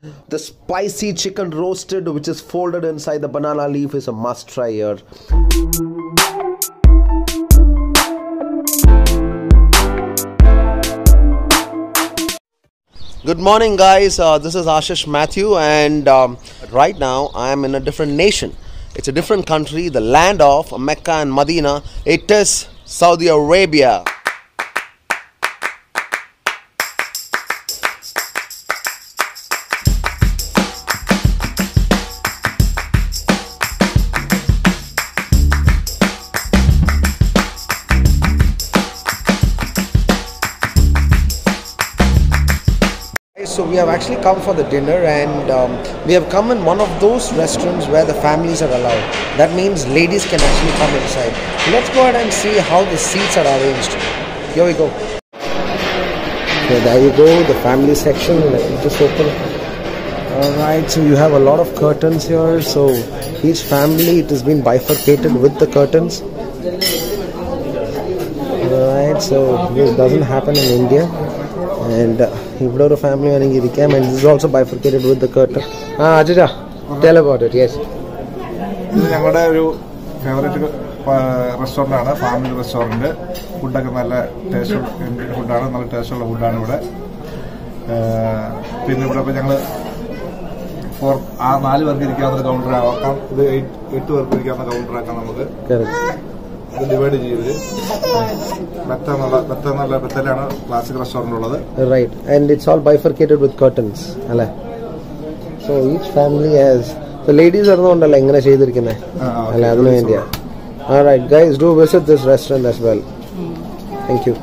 The spicy chicken roasted, which is folded inside the banana leaf, is a must try here. Good morning, guys. Uh, this is Ashish Mathew, and um, right now I am in a different nation. It's a different country, the land of Mecca and Medina. It is Saudi Arabia. So we have actually come for the dinner, and um, we have come in one of those restaurants where the families are allowed. That means ladies can actually come inside. Let's go ahead and see how the seats are arranged. Here we go. Okay, there you go, the family section. Let me just open. Alright, so you have a lot of curtains here. So each family it has been bifurcated with the curtains. Alright, so this doesn't happen in India. And uh, ഇവിടെ ഒരു family വേണമെങ്കിൽ ഇരിക്കാം and this also bifurcated with the curtain ആ അജുജ tell about it yes ഇത് ഞങ്ങളുടെ ഒരു favourite restaurant ആണ് ഫാമിലി റെസ്റ്റോറന്റ് ഫുഡൊക്കെ നല്ല ടേസ്റ്റ് ഫുഡാണ് നല്ല ടേസ്റ്റുള്ള ഫുഡാണ് ഇവിടെ. പിന്നെ ഇവിടെ ഇപ്പോൾ ഞങ്ങൾ ഫോർ ആ നാല് പേർക്ക് ഇരിക്കാവുന്ന കൗണ്ടർ ആക്കാം ഇത് എയ്റ്റ് എട്ട് പേർക്ക് ഇരിക്കാവുന്ന കൗണ്ടർ ആക്കാം നമുക്ക്. ഇത് ഡിവൈഡ് ചെയ്യും ഇവർ മെത്തന്നുള്ള മെത്തന്നുള്ള ക്ലാസിക് റെസ്റ്റോറന്റ് ഉള്ളത്. Right and it's all bifurcated with curtains അല്ലേ? So each family has so ladies അറിഞ്ഞുകൊണ്ടല്ലേ ഇങ്ങനെ ചെയ്തിരിക്കുന്നത് അല്ലേ അതിനു വേണ്ടിയാണ് all right guys do visit this restaurant as well thank you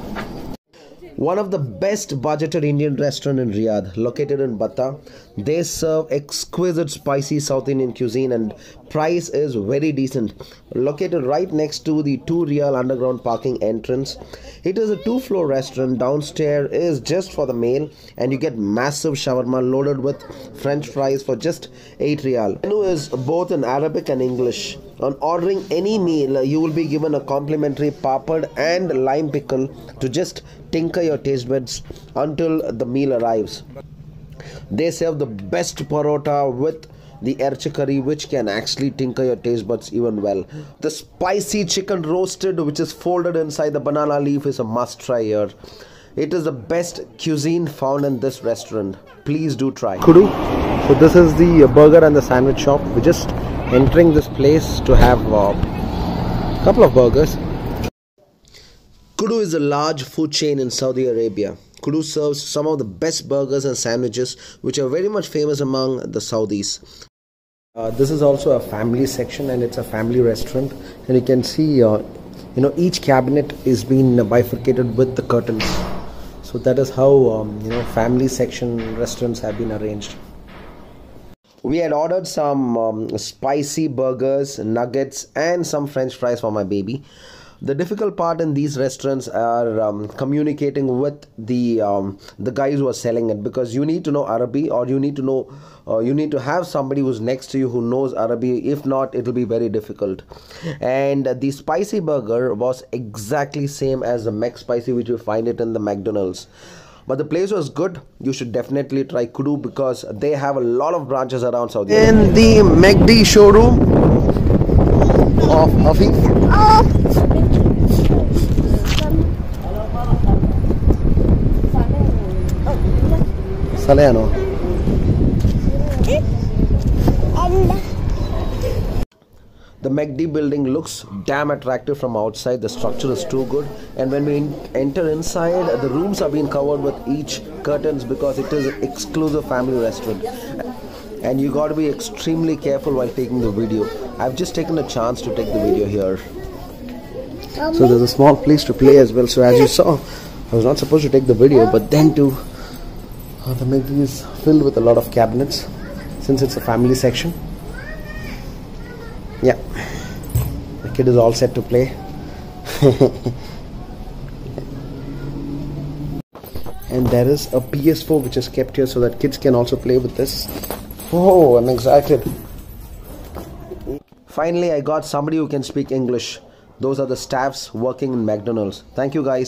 one of the best budgeted Indian restaurant in Riyadh, located in Batha. They serve exquisite spicy South Indian cuisine and price is very decent. Located right next to the 2 Real underground parking entrance. It is a two-floor restaurant. Downstairs is just for the meal and you get massive shawarma loaded with french fries for just 8 Riyal. Menu is both in Arabic and English. On ordering any meal, uh, you will be given a complimentary papad and lime pickle to just tinker your taste buds until the meal arrives. They serve the best porotta with the erche curry which can actually tinker your taste buds even well. The spicy chicken roasted which is folded inside the banana leaf is a must try here. It is the best cuisine found in this restaurant. Please do try. Kudu. So this is the uh, burger and the sandwich shop. We're just entering this place to have a couple of burgers. Kudu is a large food chain in Saudi Arabia. Kudu serves some of the best burgers and sandwiches which are very much famous among the Saudis. Uh, this is also a family section and it's a family restaurant and you can see uh, you know each cabinet is being bifurcated with the curtains so that is how um, you know family section restaurants have been arranged we had ordered some um, spicy burgers nuggets and some french fries for my baby. The difficult part in these restaurants are um, communicating with the um, the guys who are selling it because you need to know Arabic or you need to know uh, you need to have somebody who's next to you who knows Arabic if not it will be very difficult. And the spicy burger was exactly same as the McSpicy which you find it in the McDonald's but the place was good. You should definitely try kudu because they have a lot of branches around saudi in the McD showroom of Hafif Salerno. Eh? The McD building looks damn attractive from outside. The structure is too good. And when we in- enter inside, the rooms are being covered with each curtains because it is an exclusive family restaurant. And you got to be extremely careful while taking the video. I've just taken a chance to take the video here. So there's a small place to play as well. So as you saw, I was not supposed to take the video, but then too, uh, the McD is filled with a lot of cabinets since it's a family section. Yeah, the kid is all set to play. and there is a PS4 which is kept here so that kids can also play with this. Oh, I'm excited. Finally, I got somebody who can speak English. Those are the staffs working in McDonald's. Thank you, guys.